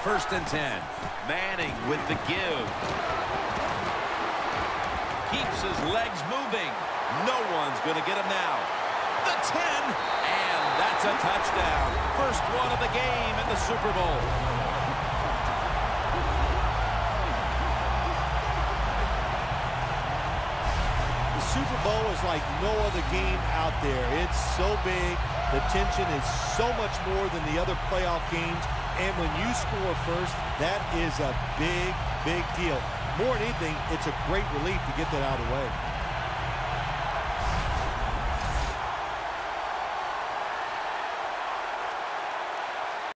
First and 10. Manning with the give. Keeps his legs moving. No one's going to get him now. The 10, and that's a touchdown. First one of the game in the Super Bowl. The Super Bowl is like no other game out there. It's so big. The tension is so much more than the other playoff games. And when you score first, that is a big, big deal. More than anything, it's a great relief to get that out of the way.